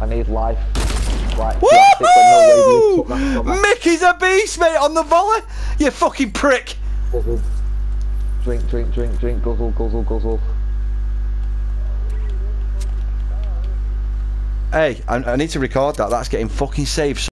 I need life. Like, no. Mickey's a beast, mate, on the volley. You fucking prick. Guzzle. Drink, drink, drink, drink, guzzle, guzzle, guzzle. Hey, I, I need to record that. That's getting fucking saved.